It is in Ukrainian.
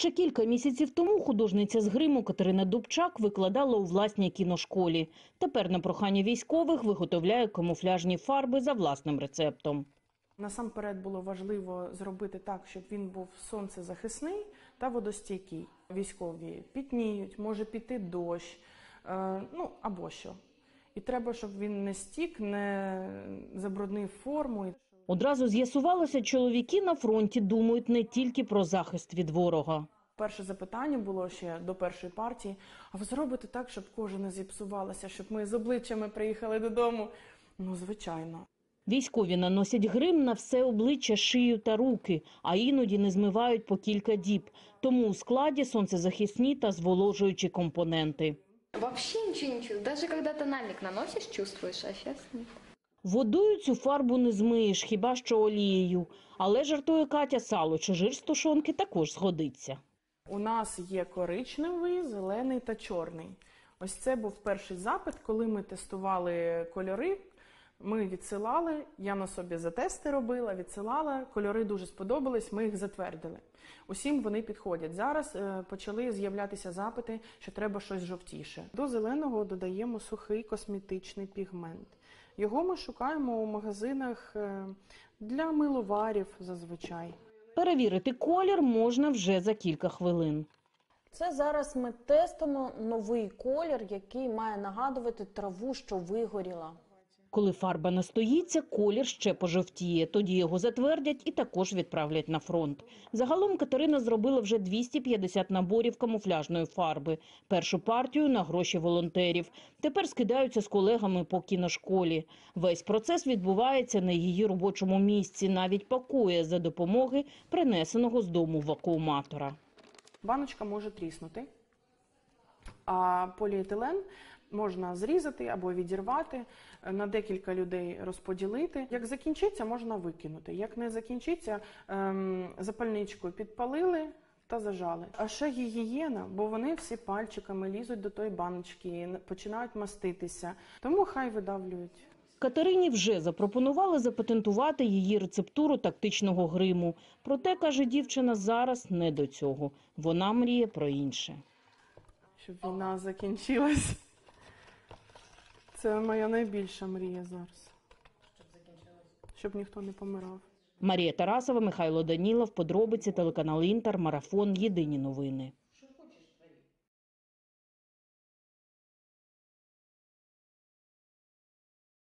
Ще кілька місяців тому художниця з гриму Катерина Дубчак викладала у власній кіношколі. Тепер на прохання військових виготовляє камуфляжні фарби за власним рецептом. Насамперед було важливо зробити так, щоб він був сонцезахисний та водостійкий. Військові пітніють, може піти дощ, е, ну або що. І треба, щоб він не стік, не забруднив форму. Одразу з'ясувалося, чоловіки на фронті думають не тільки про захист від ворога. Перше запитання було ще до першої партії: а ви зробите так, щоб кожа не зіпсувалася, щоб ми з обличчями приїхали додому? Ну, звичайно. Військові наносять грим на все обличчя, шию та руки, а іноді не змивають по кілька діб. Тому у складі сонцезахисні та зволожуючі компоненти. Вообще ничего не чувствую. Даже когда тональник наносишь, чувствуешь, а сейчас нет. Водою цю фарбу не змиєш, хіба що олією. Але жартує Катя сало чи жир з тушонки також згодиться. У нас є коричневий, зелений та чорний. Ось це був перший запит, коли ми тестували кольори. Ми відсилали, я на собі затести робила, відсилала. Кольори дуже сподобались, ми їх затвердили. Усім вони підходять. Зараз е, почали з'являтися запити, що треба щось жовтіше. До зеленого додаємо сухий косметичний пігмент. Його ми шукаємо у магазинах е, для миловарів зазвичай. Перевірити колір можна вже за кілька хвилин. Це зараз ми тестимо новий колір, який має нагадувати траву, що вигоріла. Коли фарба настоїться, колір ще пожовтіє. Тоді його затвердять і також відправлять на фронт. Загалом Катерина зробила вже 250 наборів камуфляжної фарби. Першу партію на гроші волонтерів. Тепер скидаються з колегами по кіношколі. Весь процес відбувається на її робочому місці. Навіть пакує за допомоги принесеного з дому вакууматора. Баночка може тріснути, а поліетилен можна зрізати або відірвати, е, на декілька людей розподілити. Як закінчиться, можна викинути. Як не закінчиться, ем, запальничкою підпалили. Та зажали. А ще гігієна, бо вони всі пальчиками лізуть до тої баночки, починають маститися. Тому хай видавлюють. Катерині вже запропонували запатентувати її рецептуру тактичного гриму. Проте, каже дівчина, зараз не до цього. Вона мріє про інше. Щоб війна закінчилась. Це моя найбільша мрія зараз. Щоб закінчилась? Щоб ніхто не помирав. Марія Тарасова, Михайло Данілов, подробиці, телеканал Інтер, Марафон. Єдині новини.